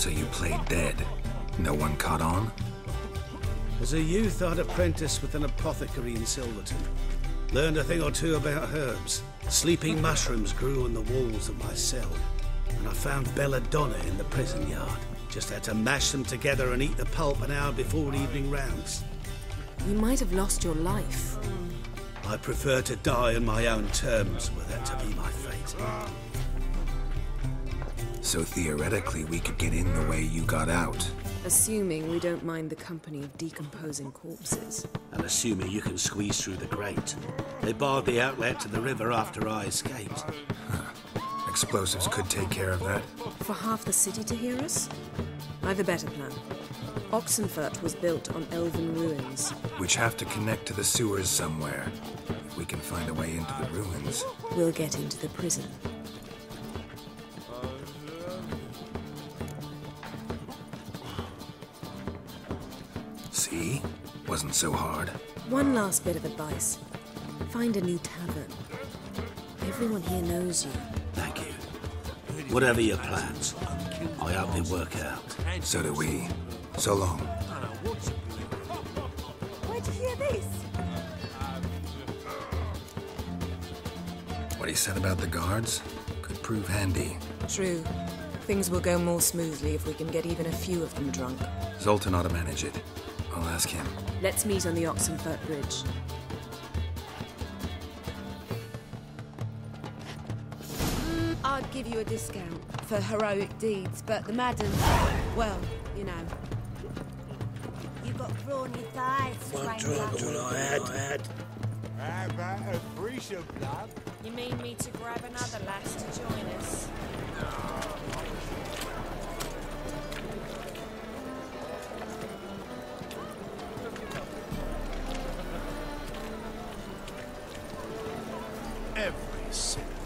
So you played dead. No one caught on? As a youth, I'd apprenticed with an apothecary in Silverton. Learned a thing or two about herbs. Sleeping mushrooms grew on the walls of my cell. And I found belladonna in the prison yard. Just had to mash them together and eat the pulp an hour before evening rounds. You might have lost your life. I prefer to die on my own terms, were that to be my fate. So theoretically, we could get in the way you got out. Assuming we don't mind the company of decomposing corpses. And assuming you can squeeze through the grate. They barred the outlet to the river after I escaped. Explosives could take care of that. For half the city to hear us? I've a better plan. Oxenfurt was built on elven ruins. Which have to connect to the sewers somewhere. If we can find a way into the ruins. We'll get into the prison. See? Wasn't so hard. One last bit of advice. Find a new tavern. Everyone here knows you. Thank you. Whatever your plans, I hope they work out. So do we. So long. Where'd you hear this? What he said about the guards could prove handy. True. Things will go more smoothly if we can get even a few of them drunk. Zoltan ought to manage it. I'll ask him. Let's meet on the Oxenfurt Bridge. I'd give you a discount for heroic deeds, but the madam, well, you know. You got brawny thighs, stranger. I had, I had. How about a Brescia blood? You mean me to grab another lass to join us? Every single